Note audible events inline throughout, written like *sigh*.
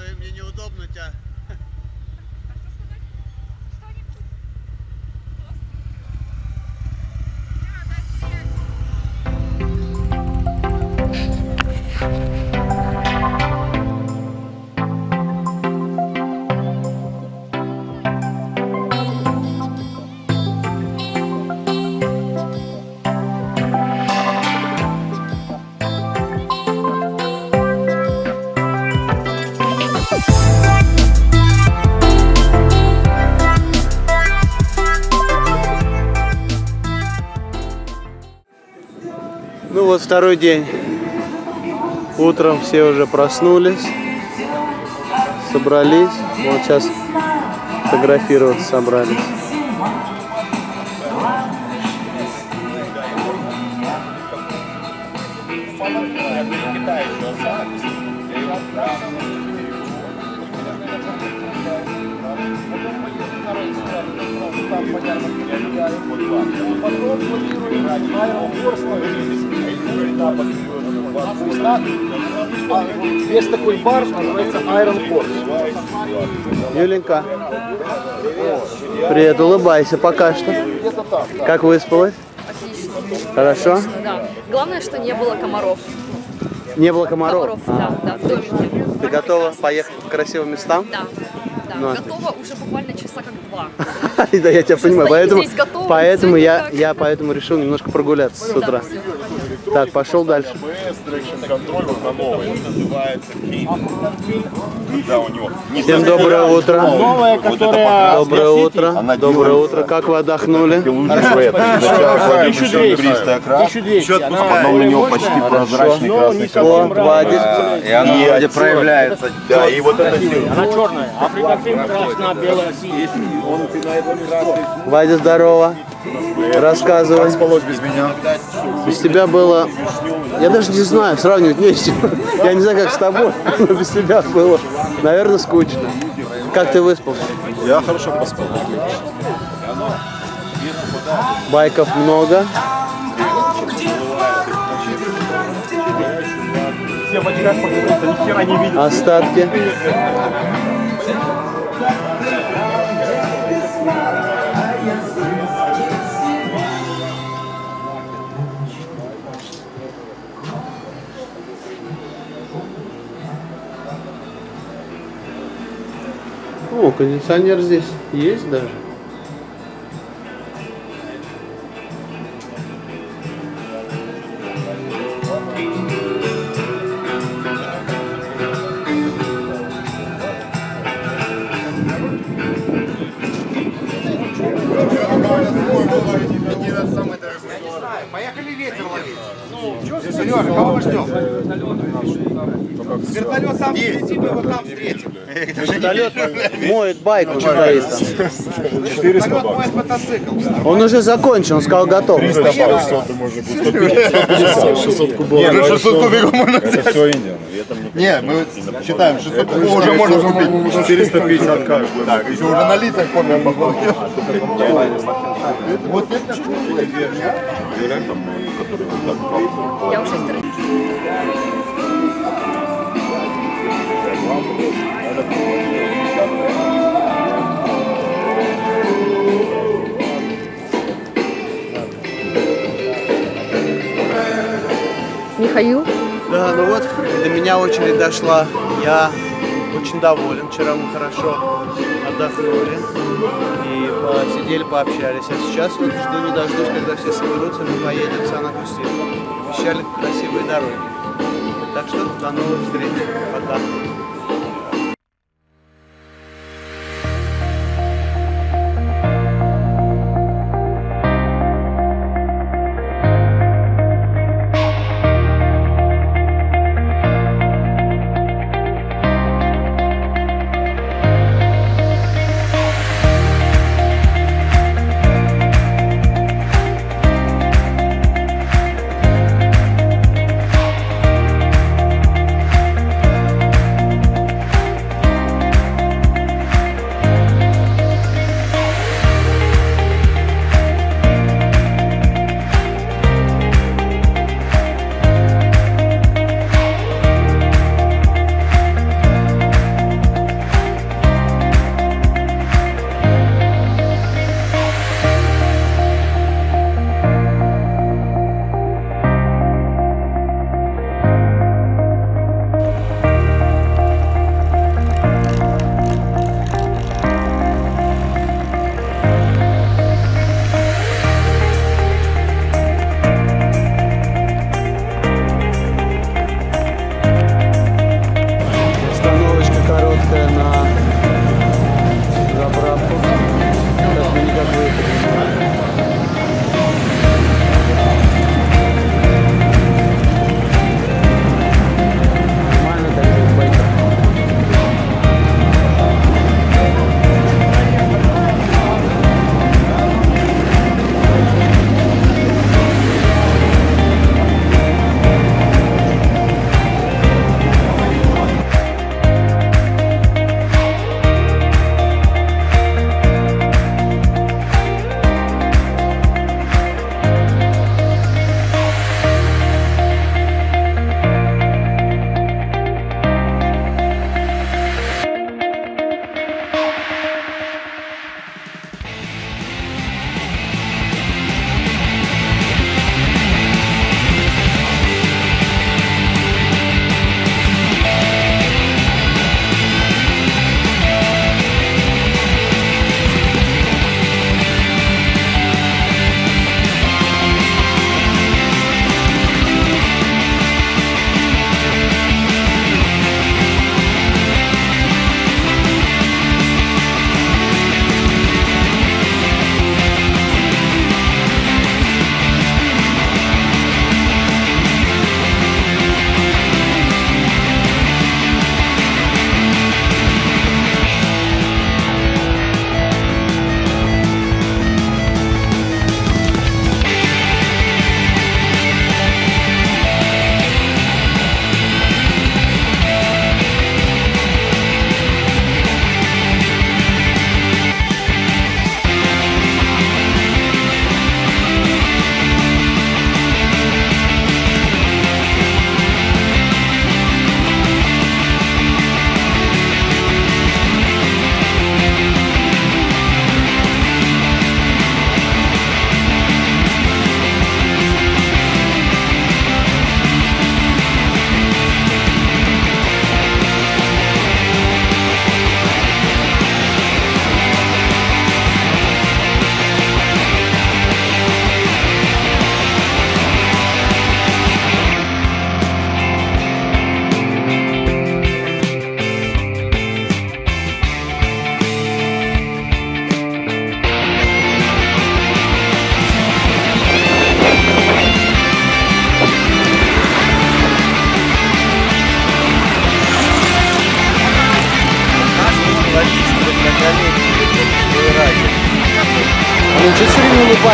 наконец-то, то и мне неудобно тебя. Вот второй день. Утром все уже проснулись, собрались. Вот сейчас фотографироваться собрались. Есть такой бар, называется Iron Horse. Юленька, Привет. Улыбайся пока что. Как выспалась? Отлично. Хорошо? Да. Главное, что не было комаров. Не было комаров? Комаров, да, да, в домике. Ты готова поехать по красивым местам? Да. Да. Ну, Готова уже буквально часа как два. *laughs* Да, я тебя понимаю. Поэтому, поэтому я, я поэтому решил немножко прогуляться с утра. Так, пошел дальше. контроль вот на новый. Он называется кейтинг. Когда у него не Всем доброе утро. новая, которая Доброе утро. Она Доброе утро. Как вы отдохнули? чистый окрас, потом у него почти прозрачный красный колор. И вроде проявляется. Да, и вот это Она черная, а прикофин красная, белая, синяя. Вадя, здорово. Рассказывай. спалось без меня. Без тебя было... Я даже не знаю, сравнивать не с чем. Я не знаю, как с тобой, *laughs* но без тебя было, наверное, скучно. Как ты выспался? Я хорошо поспал. Байков много. Остатки. О, кондиционер здесь есть даже. Моет байк, он стоит там. Он уже закончил, он сказал готов. 600 кубов. Нет, ну 600 кубиков можно Это все Индия. Не, мы считаем, 600 кубов уже можно купить. 450 каждый. Так, еще уже на литрах помню, бахнул. Вот это Я уже интервью. Михаил, Да, ну вот, до меня очередь дошла. Я очень доволен. Вчера мы хорошо отдохнули и посидели, пообщались. А сейчас вот жду не дождусь, когда все соберутся, мы поедем в Сан-Агустин. Обещали красивые дороги. Так что до новых встреч. Пока.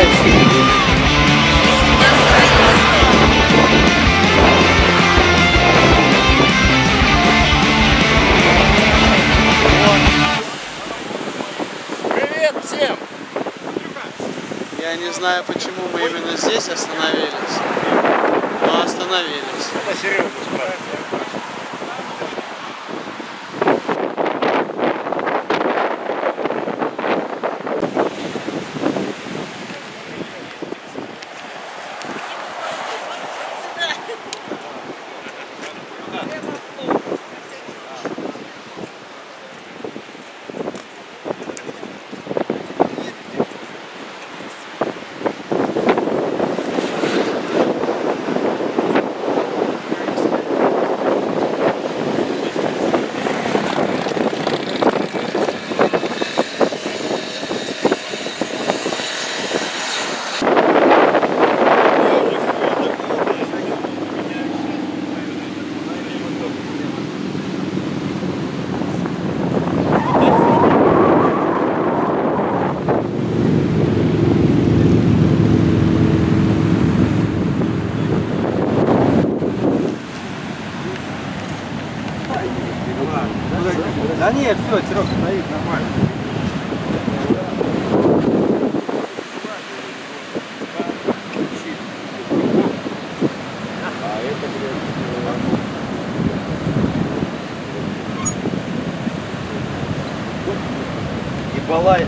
Все Да нет, все, Серега, стоит нормально. И балай.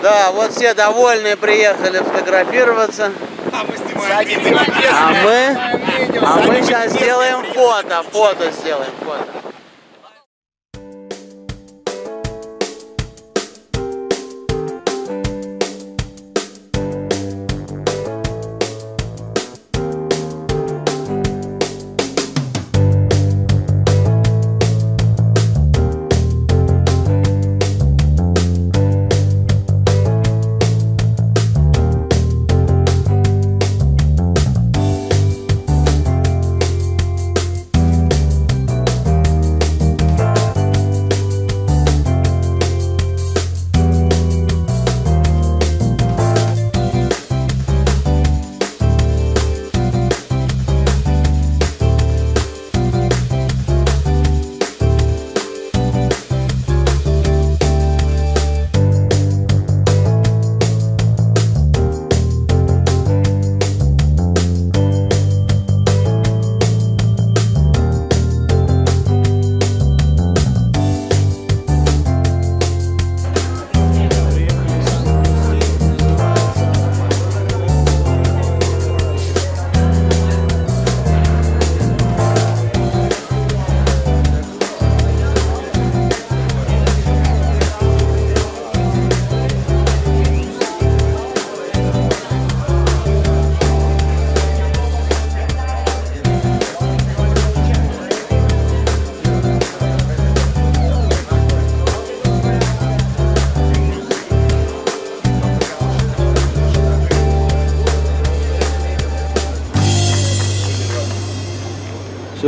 Да, вот все довольные приехали фотографироваться. А мы снимаем А мы, а мы сейчас сделаем фото, фото сделаем, фото.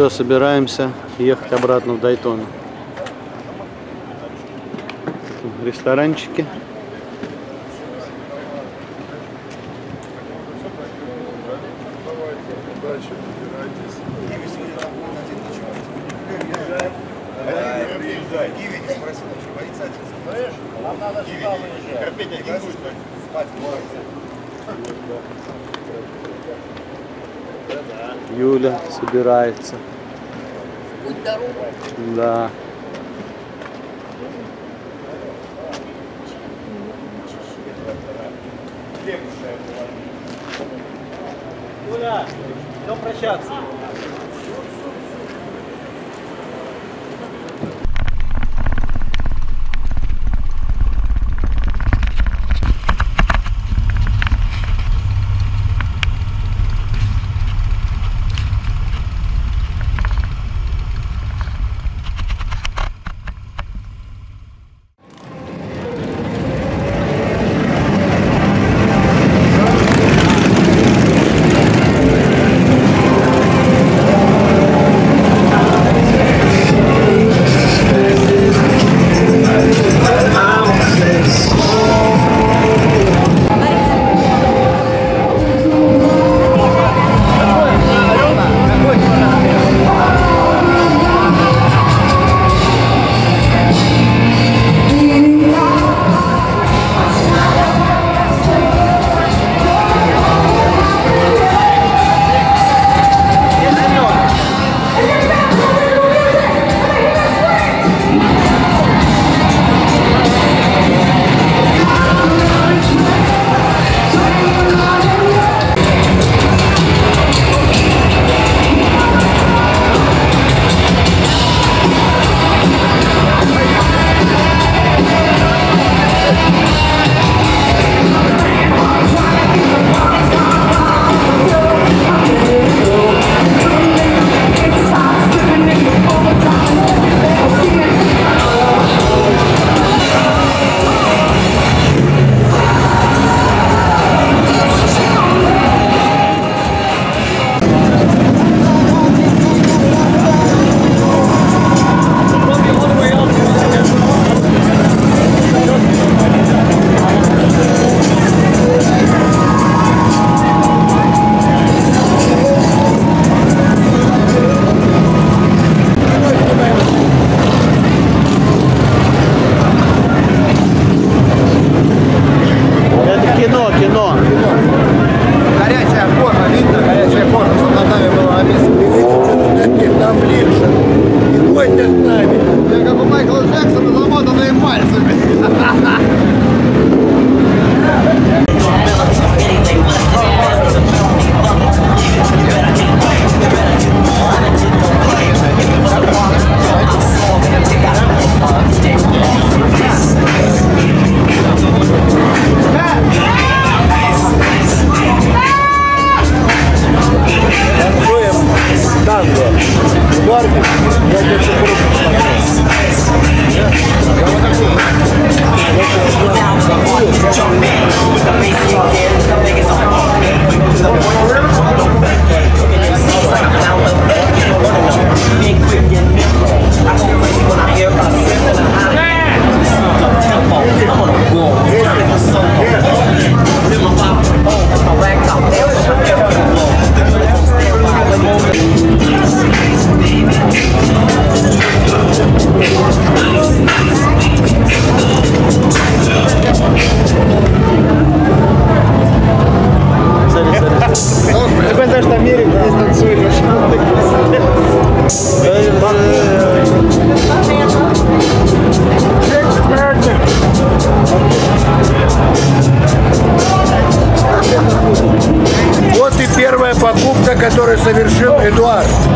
Все, собираемся ехать обратно в Дайтон. Ресторанчики. Юля собирается. Да. Юля, идем прощаться. man with amazing skills. Some The are hard. Который совершил Эдуард.